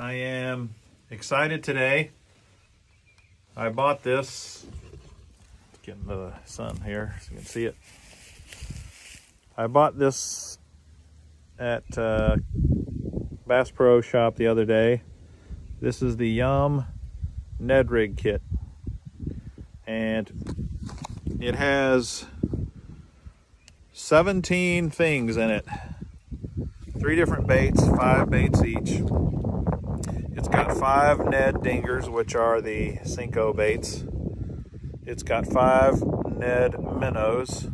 I am excited today. I bought this, get into the sun here so you can see it. I bought this at uh, Bass Pro Shop the other day. This is the Yum Ned Rig kit. And it has 17 things in it. Three different baits, five baits each. Got five Ned dingers, which are the Senko baits. It's got five Ned minnows,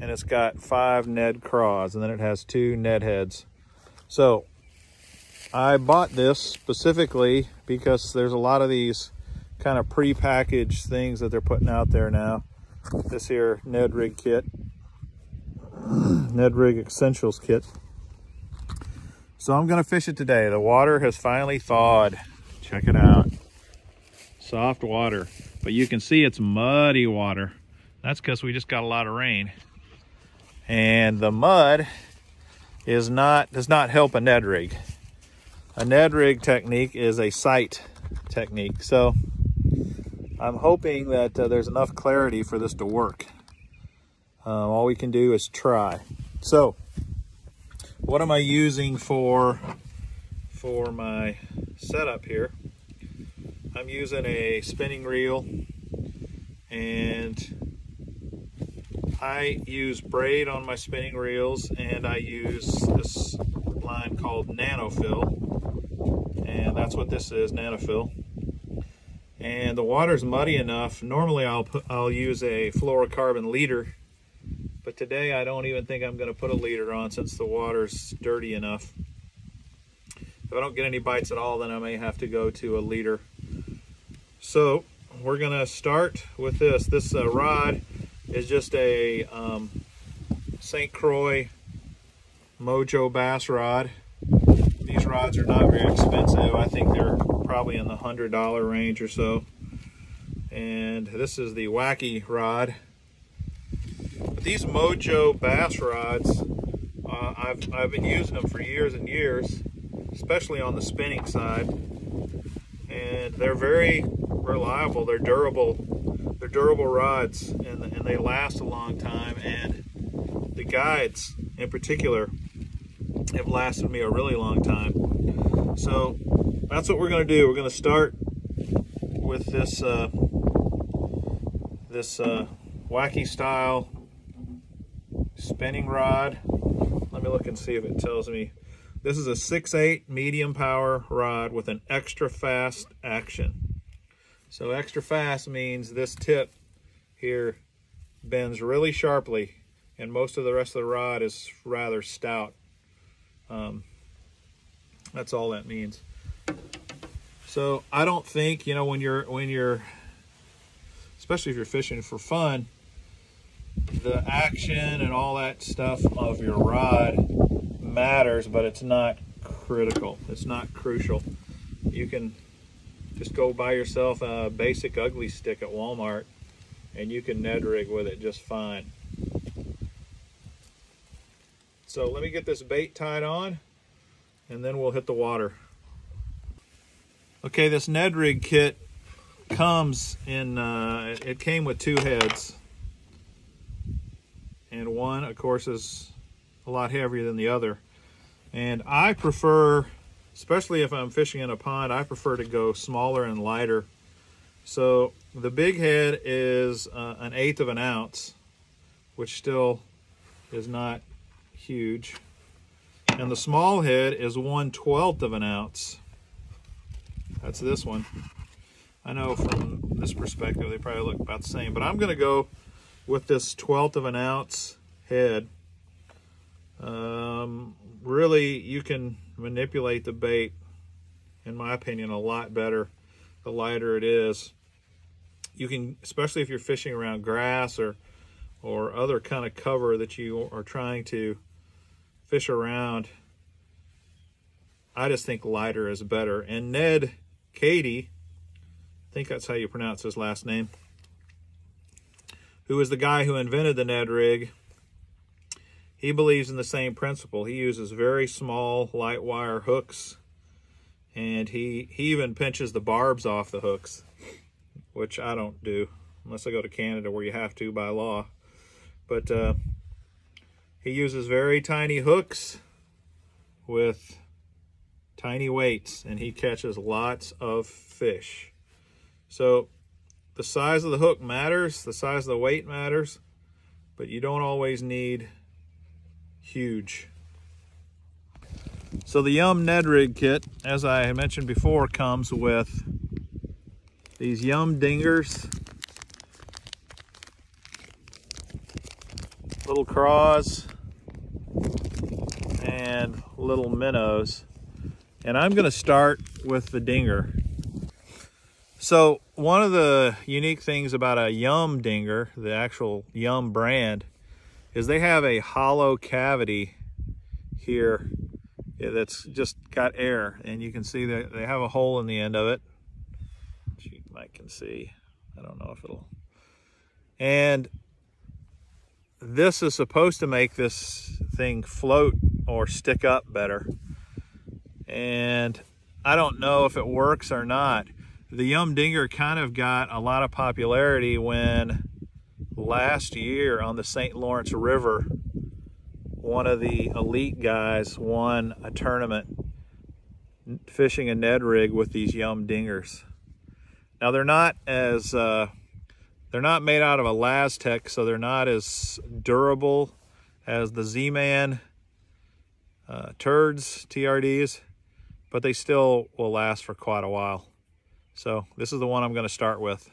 and it's got five Ned craws, and then it has two Ned heads. So I bought this specifically because there's a lot of these kind of pre-packaged things that they're putting out there now. This here Ned Rig kit, Ned Rig Essentials kit. So I'm gonna fish it today. The water has finally thawed. Check it out. Soft water, but you can see it's muddy water. That's because we just got a lot of rain. And the mud is not does not help a Ned rig. A Ned rig technique is a sight technique. So I'm hoping that uh, there's enough clarity for this to work. Uh, all we can do is try. So what am I using for, for my setup here? I'm using a spinning reel and I use braid on my spinning reels and I use this line called NanoFil and that's what this is, NanoFil. And the water's muddy enough. Normally I'll put, I'll use a fluorocarbon leader but today I don't even think I'm going to put a leader on since the water's dirty enough. If I don't get any bites at all, then I may have to go to a leader. So we're going to start with this. This uh, rod is just a um, St. Croix Mojo bass rod. These rods are not very expensive. I think they're probably in the $100 range or so. And this is the wacky rod these Mojo bass rods, uh, I've, I've been using them for years and years, especially on the spinning side. And they're very reliable. They're durable. They're durable rods and, and they last a long time. And the guides in particular have lasted me a really long time. So that's what we're going to do. We're going to start with this uh, this uh, wacky style spinning rod. Let me look and see if it tells me. This is a 6.8 medium power rod with an extra fast action. So extra fast means this tip here bends really sharply and most of the rest of the rod is rather stout. Um, that's all that means. So I don't think, you know, when you're, when you're, especially if you're fishing for fun, the action and all that stuff of your rod matters, but it's not critical. It's not crucial. You can just go buy yourself a basic Ugly Stik at Walmart and you can Ned rig with it just fine. So let me get this bait tied on and then we'll hit the water. Okay, this Ned rig kit comes in, uh, it came with two heads and one of course is a lot heavier than the other. And I prefer especially if I'm fishing in a pond I prefer to go smaller and lighter. So the big head is uh, an eighth of an ounce which still is not huge. And the small head is one twelfth of an ounce. That's this one. I know from this perspective they probably look about the same but I'm gonna go with this 12th of an ounce head. Um, really, you can manipulate the bait, in my opinion, a lot better the lighter it is. You can, especially if you're fishing around grass or or other kind of cover that you are trying to fish around, I just think lighter is better. And Ned Kehde, I think that's how you pronounce his last name, who is the guy who invented the Ned rig, he believes in the same principle. He uses very small light wire hooks and he, he even pinches the barbs off the hooks, which I don't do unless I go to Canada where you have to by law. But uh, he uses very tiny hooks with tiny weights and he catches lots of fish. So the size of the hook matters, the size of the weight matters, but you don't always need huge. So the Yum Ned Rig kit, as I mentioned before, comes with these Yum dingers, little craws, and little minnows. And I'm gonna start with the dinger. So one of the unique things about a Yum dinger, the actual Yum brand, is they have a hollow cavity here that's just got air and you can see that they have a hole in the end of it you might can see. I don't know if it'll. And this is supposed to make this thing float or stick up better. And I don't know if it works or not the Yum Dinger kind of got a lot of popularity when last year on the St. Lawrence River one of the elite guys won a tournament fishing a Ned rig with these Yum dingers. Now they're not as uh, they're not made out of ElaZtech, so they're not as durable as the Z-Man uh, turds TRDs, but they still will last for quite a while. So this is the one I'm going to start with.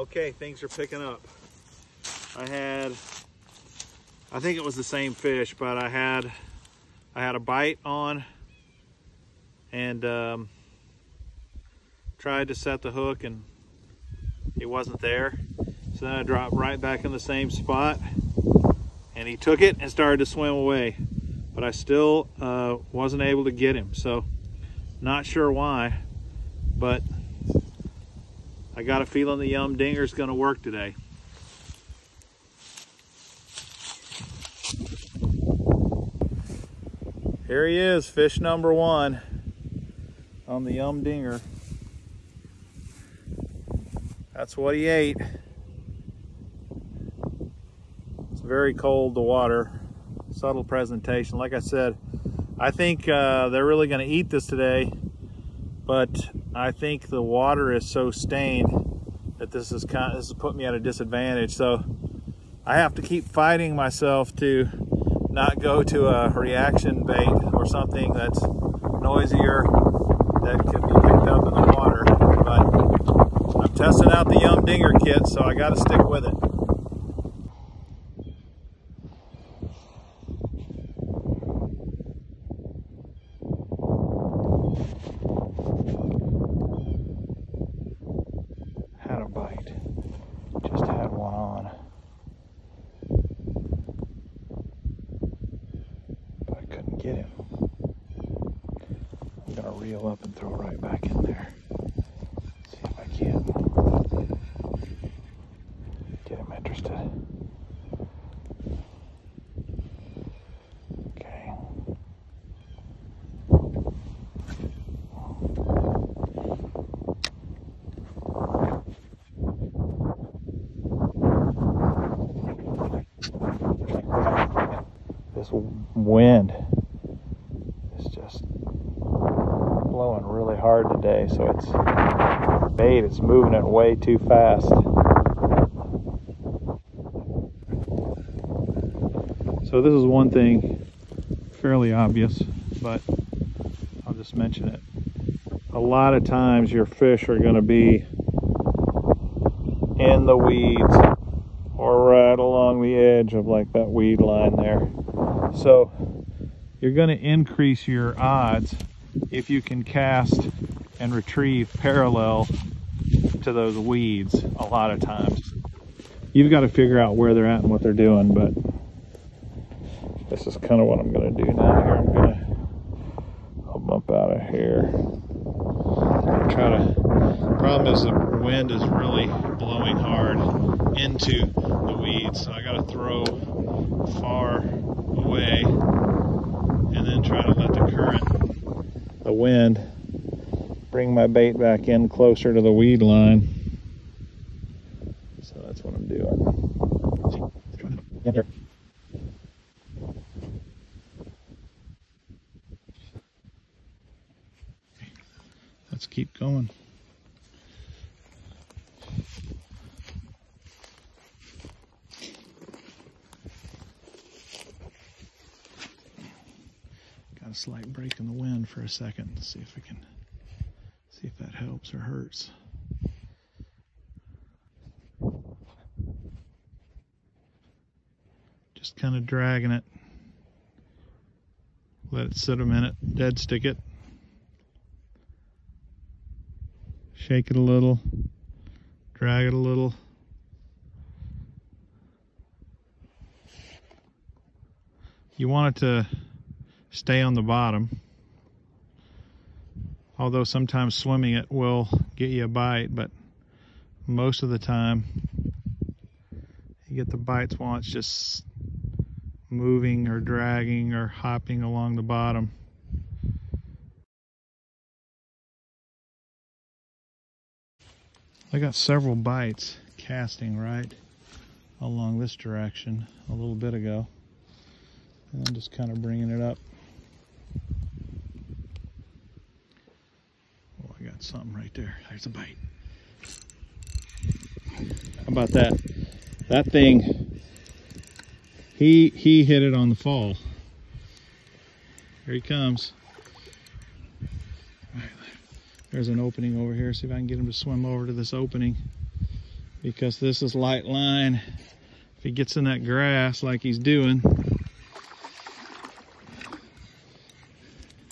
Okay, things are picking up. I had, I think it was the same fish, but I had, I had a bite on and um, tried to set the hook and it wasn't there. So then I dropped right back in the same spot and he took it and started to swim away. But I still uh, wasn't able to get him. So not sure why, but I got a feeling the Yum Dinger's going to work today. Here he is, fish number one on the Yum Dinger. That's what he ate. It's very cold, the water. Subtle presentation. Like I said, I think uh, they're really going to eat this today, but I think the water is so stained that this is kind of, this has put me at a disadvantage. So I have to keep fighting myself to not go to a reaction bait or something that's noisier that can be picked up in the water. But I'm testing out the Yum Dinger kit, so I got to stick with it. Reel up and throw right back in there. See if I can get him interested. Okay. This wind hard today, so it's bait, it's moving it way too fast. So this is one thing fairly obvious, but I'll just mention it. A lot of times your fish are going to be in the weeds or right along the edge edge of like that weed line there. So you're going to increase your odds if you can cast and retrieve parallel to those weeds a lot of times. You've got to figure out where they're at and what they're doing, but this is kind of what I'm going to do now here. I'm going to I'll bump out of here. Try to, problem is the wind is really blowing hard into the weeds, so I got to throw far away and then try to let the current, the wind, bring my bait back in closer to the weed line. So that's what I'm doing. Let's keep going. Got a slight break in the wind for a second. See if we can helps or hurts. Just kind of dragging it. Let it sit a minute, dead stick it. Shake it a little, drag it a little. You want it to stay on the bottom. Although sometimes swimming it will get you a bite, but most of the time you get the bites while it's just moving or dragging or hopping along the bottom. I got several bites casting right along this direction a little bit ago. And I'm just kind of bringing it up. Oh, I got something right there. There's a bite. How about that? That thing, he, he hit it on the fall. Here he comes. There's an opening over here. See if I can get him to swim over to this opening. Because this is light line. If he gets in that grass like he's doing,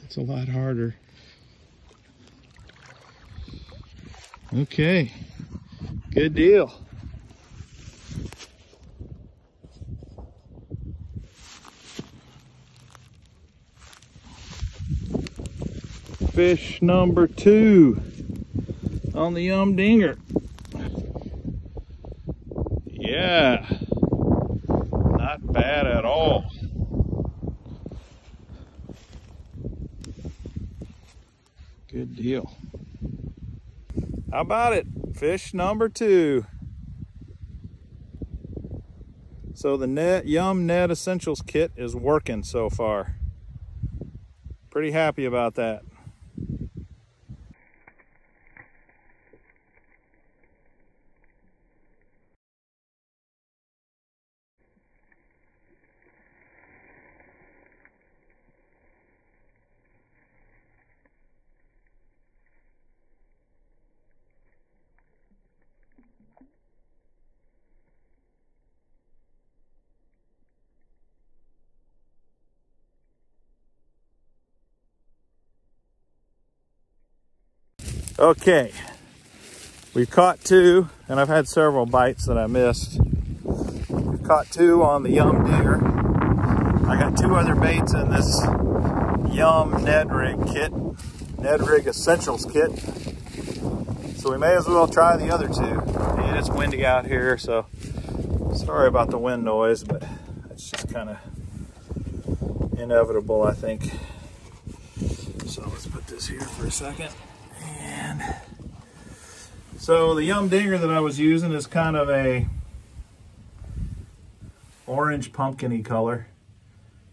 it's a lot harder. Okay, good deal. Fish number two on the Yum Dinger. Yeah, not bad at all. Good deal. How about it? Fish number two. So the Ned Yum Ned Essentials kit is working so far. Pretty happy about that. Okay, we've caught two, and I've had several bites that I missed. We've caught two on the Yum Dinger. I got two other baits in this Yum Ned Rig kit, Ned Rig Essentials kit. So we may as well try the other two. And it's windy out here, so sorry about the wind noise, but it's just kind of inevitable, I think. So let's put this here for a second. And so the Yum Dinger that I was using is kind of a orange pumpkiny color.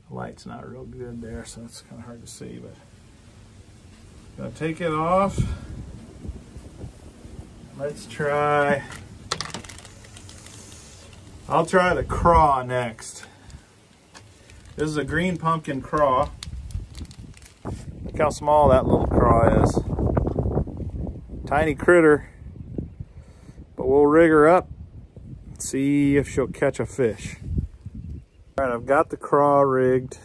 The light's not real good there, so it's kind of hard to see, but gonna take it off. Let's try, I'll try the craw next. This is a green pumpkin craw. Look how small that little craw is tiny critter, but we'll rig her up, see if she'll catch a fish. All right, I've got the craw rigged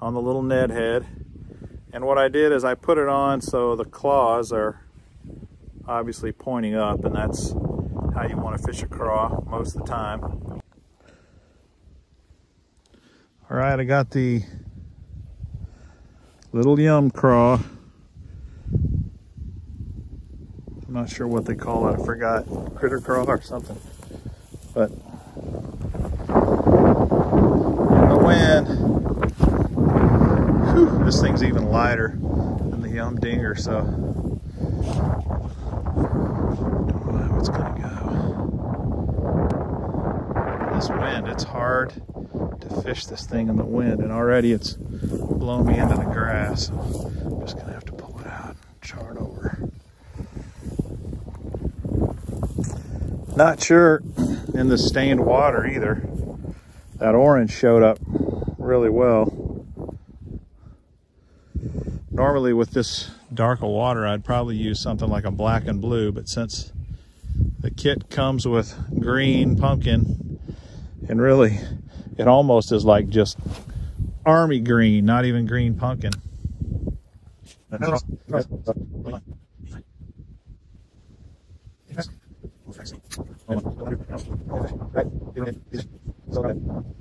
on the little Ned head. And what I did is I put it on so the claws are obviously pointing up and that's how you want to fish a craw most of the time. All right, I got the little yum craw. I'm not sure what they call it. I forgot. Critter craw or something. But in the wind, whew, this thing's even lighter than the yum dinger, so it's gonna go. This wind, it's hard to fish this thing in the wind, and already it's blown me into the grass. So I'm just gonna have to pull it out and chart over. Not sure in the stained water either. That orange showed up really well. Normally with this darker water, I'd probably use something like a black and blue, but since the kit comes with green pumpkin, and really it almost is like just army green, not even green pumpkin. Thank you.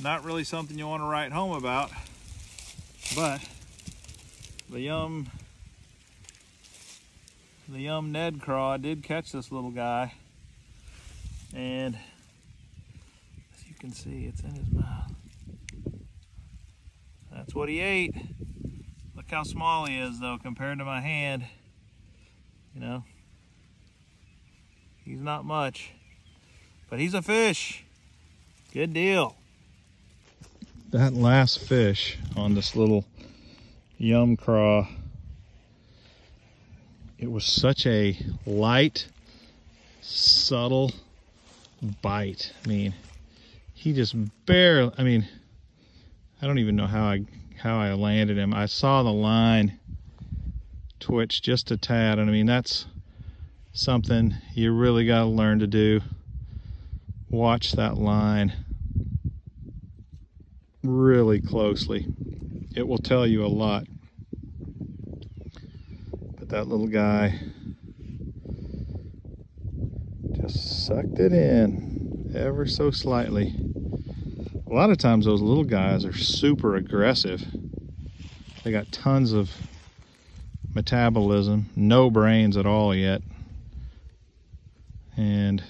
Not really something you want to write home about, but the yum the yum Ned craw did catch this little guy and as you can see it's in his mouth. That's what he ate. Look how small he is though compared to my hand. You know? He's not much but he's a fish. Good deal that last fish on this little yum craw, it was such a light, subtle bite. I mean, he just barely, I mean, I don't even know how I how I landed him. I saw the line twitch just a tad, and I mean, that's something you really got to learn to do. Watch that line really closely. It will tell you a lot. But that little guy just sucked it in ever so slightly. A lot of times those little guys are super aggressive. They got tons of metabolism, no brains at all yet. And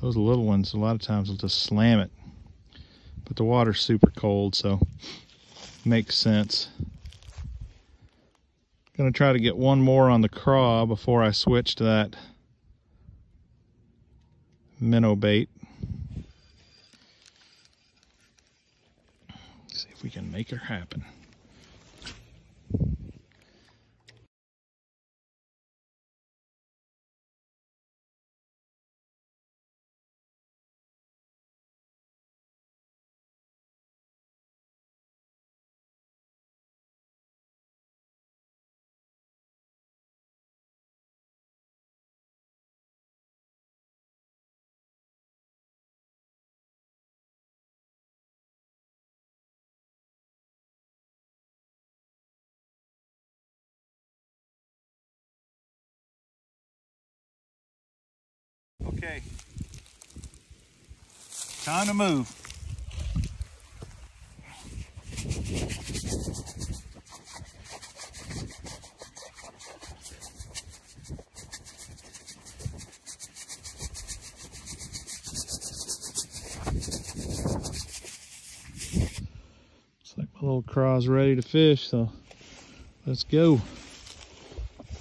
those little ones, a lot of times will just slam it but the water's super cold, so makes sense. Gonna try to get one more on the craw before I switch to that minnow bait. See if we can make her happen. Okay, Time to move. Looks like my little craw's ready to fish, so let's go.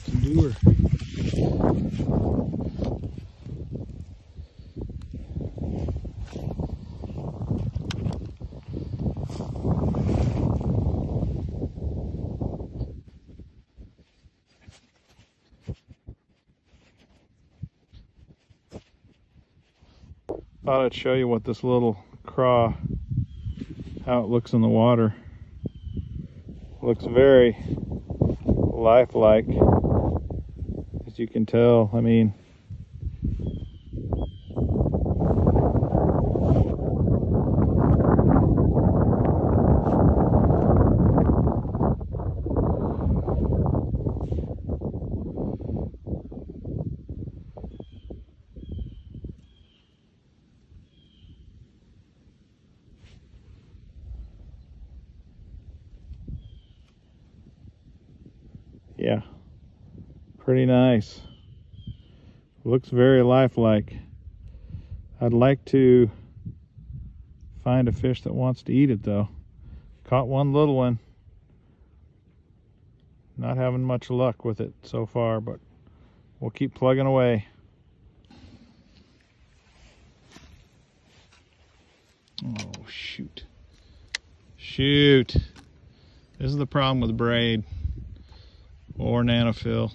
Can do her. Thought I'd show you what this little craw, how it looks in the water. Looks very lifelike, as you can tell. I mean, yeah, pretty nice. Looks very lifelike. I'd like to find a fish that wants to eat it though. Caught one little one. Not having much luck with it so far, but we'll keep plugging away. Oh, shoot. Shoot. This is the problem with braid or NanoFil.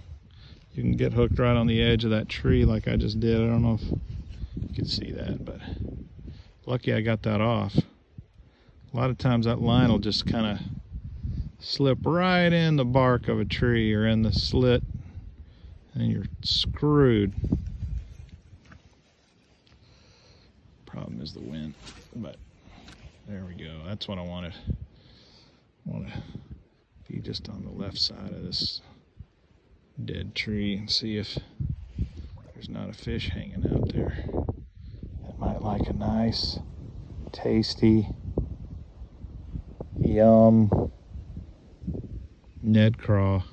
You can get hooked right on the edge of that tree like I just did. I don't know if you can see that, but lucky I got that off. A lot of times that line will just kind of slip right in the bark of a tree or in the slit and you're screwed. Problem is the wind, but there we go. That's what I wanted. I want to be just on the left side of this dead tree and see if there's not a fish hanging out there that might like a nice, tasty, yum Ned craw.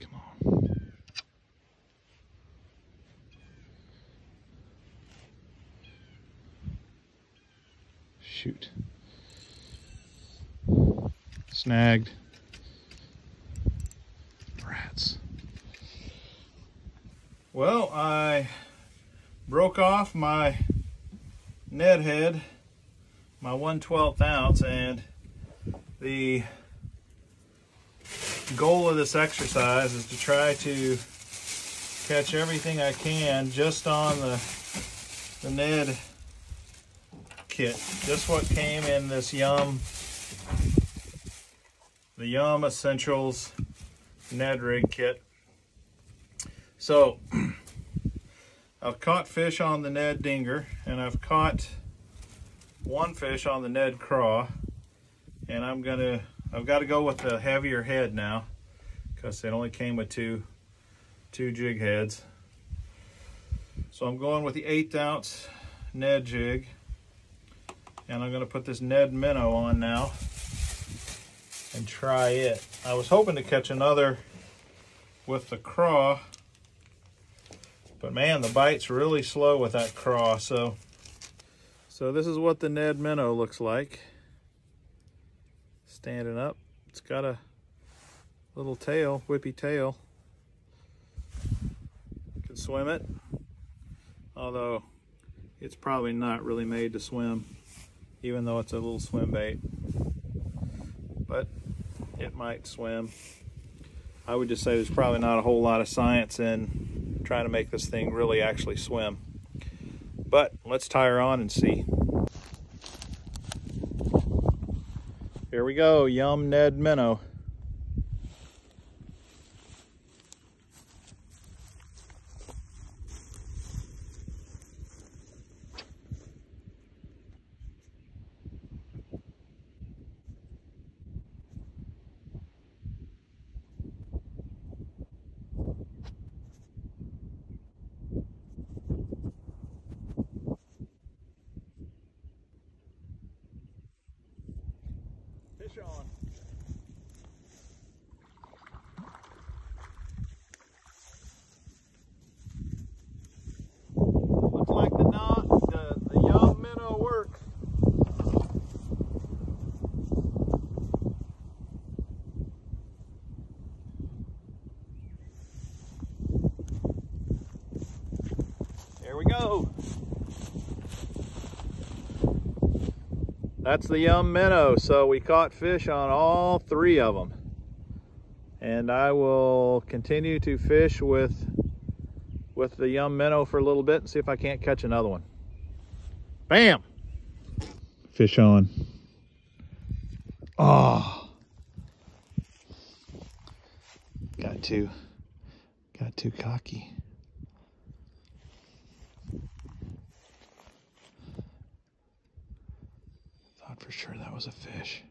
Come on. Shoot. Snagged. Rats. Well, I broke off my Ned head, my 1 12th ounce, and the goal of this exercise is to try to catch everything I can just on the, the Ned kit. Just what came in this Yum, the Yum Essentials Ned rig kit. So, I've caught fish on the Ned Dinger, and I've caught one fish on the Ned Craw, and I'm gonna, I've got to go with the heavier head now, because it only came with two, two jig heads. So I'm going with the eighth ounce Ned jig, and I'm gonna put this Ned Minnow on now, and try it. I was hoping to catch another with the craw, but man, the bite's really slow with that craw. So, so this is what the Ned Minnow looks like. Standing up. It's got a little tail, whippy tail. Can swim it. Although it's probably not really made to swim, even though it's a little swim bait. But it might swim. I would just say there's probably not a whole lot of science in trying to make this thing really actually swim. But let's tie her on and see. Here we go, Yum Ned Minnow. On. Looks like the knot, the, the Yum minnow works. There we go. That's the Yum minnow. So we caught fish on all three of them. And I will continue to fish with with the Yum minnow for a little bit and see if I can't catch another one. Bam! Fish on. Oh. Got too, got too cocky. Thought for sure that was a fish.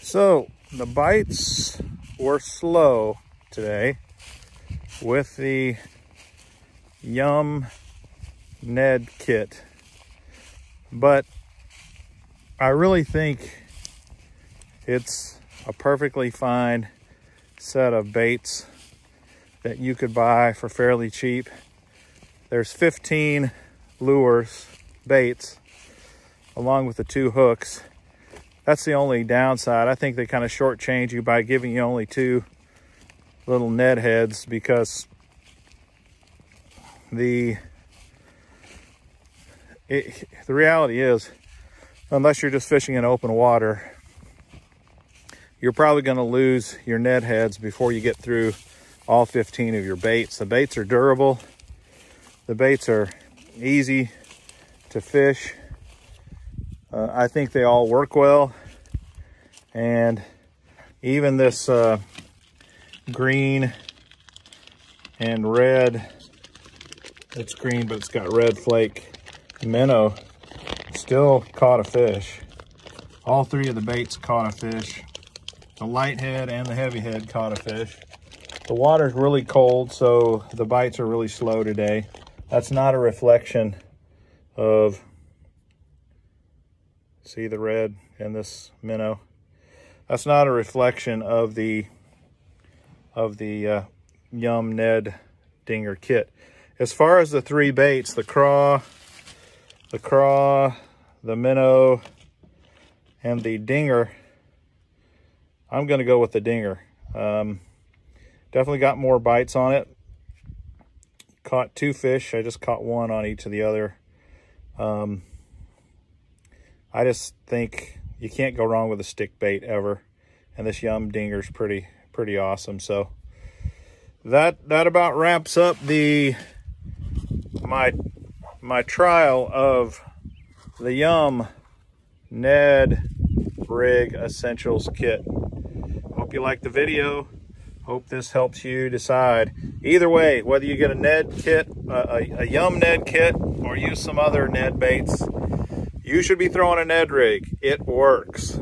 So the bites were slow today with the Yum Ned kit. But I really think it's a perfectly fine set of baits that you could buy for fairly cheap. There's 15 lures, baits, along with the two hooks. That's the only downside. I think they kind of shortchange you by giving you only two little Ned heads because the it, the reality is unless you're just fishing in open water you're probably going to lose your Ned heads before you get through all 15 of your baits the baits are durable the baits are easy to fish uh, I think they all work well and even this uh, green and red. It's green, but it's got red flake minnow. Still caught a fish. All three of the baits caught a fish. The light head and the heavy head caught a fish. The water's really cold, so the bites are really slow today. That's not a reflection of, see the red in this minnow? That's not a reflection of the of the uh, Yum Ned Dinger kit. As far as the three baits, the craw, the craw, the minnow, and the dinger, I'm going to go with the dinger. Um, definitely got more bites on it. Caught two fish. I just caught one on each of the other. Um, I just think you can't go wrong with a stick bait ever. And this Yum Dinger's pretty pretty awesome. So that that about wraps up the my my trial of the Yum Ned Rig Essentials Kit. Hope you like the video. Hope this helps you decide. Either way, whether you get a Ned kit, a, a Yum Ned kit, or use some other Ned baits, you should be throwing a Ned rig. It works.